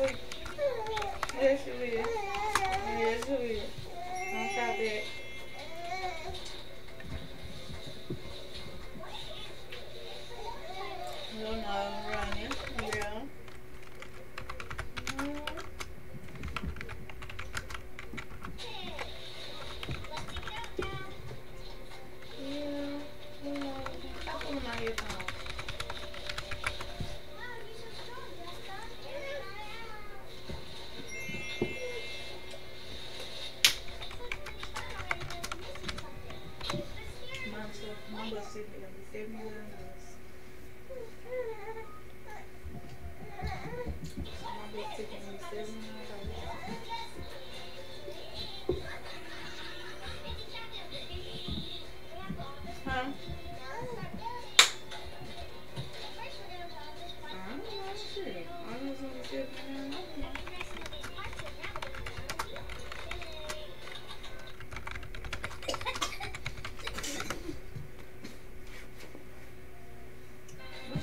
sleep. Yes, Said, Mom was sitting there nine dollars. Mom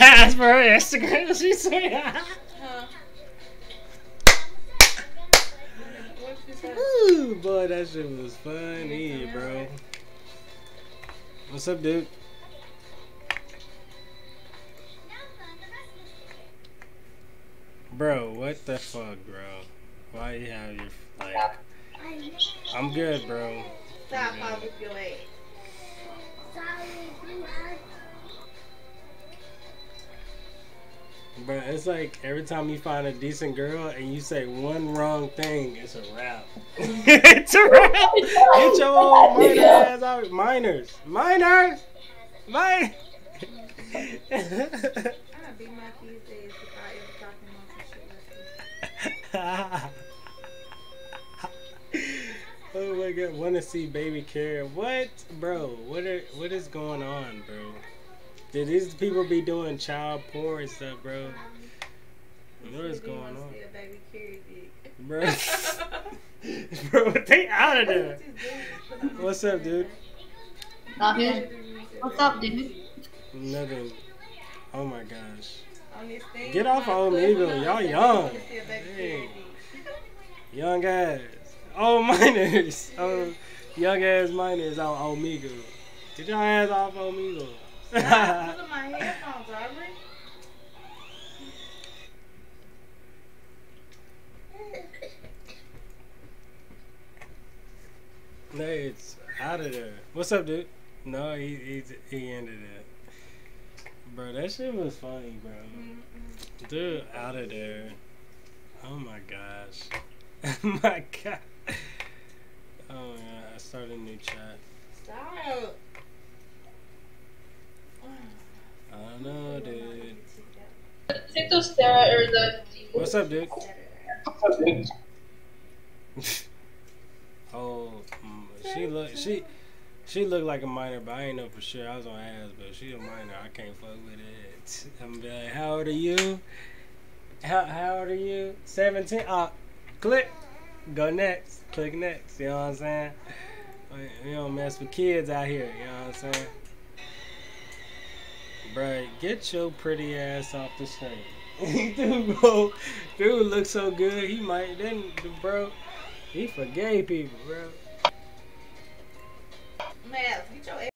What? I already know you got told from you. I really tried to paint it so it wouldn't come out, but it didn't come out right. That's for her Instagram. She said. Huh? What you say? Ooh, boy, that shit was funny, bro. What's up, dude? Bro, what the fuck, bro? Why you have your like? I'm good, bro. Stop off with your But it's like every time you find a decent girl and you say one wrong thing, it's a wrap. it's a wrap. Get your old minor ass out. Minors. Minors. Minors. I beat my kids' ass if I ever talk to them on some shit like this. oh my god, want to see baby Kara? What, bro? What are what is going on, bro? Did these people be doing child porn stuff, bro? What is going on, see a baby carry dick. bro? bro, they out of there. What's up, dude? Nothing. What's up, dude? Nothing. Oh my gosh. On this thing, Get off of cousin Omegle, knows y'all that young. wanna see a Hey. Young ass. Oh, minors. Oh, young ass minors on Omegle. Get your ass off Omegle. Stop pulling my headphones, Aubrey. no, it's out of there. What's up, dude? No, he he, he ended it. Bro, that shit was funny, bro. Mm-mm. Dude, out of there. Oh my gosh. my god. Oh yeah, I started a new chat. Stop. I don't know, dude. Take those Sarah or the. What's up, dude? oh, mm, she look she she looked like a minor, but I ain't know for sure. I was on ass, but she a minor. I can't fuck with it. I'm gonna be like, how old are you? How how old are you? Seventeen. Uh, click. Go next. Click next. You know what I'm saying? We don't mess with kids out here. You know what I'm saying? Bruh, get your pretty ass off the screen. dude, bro, dude looks so good. He might then, bro. He forgave people, bro. Man, get your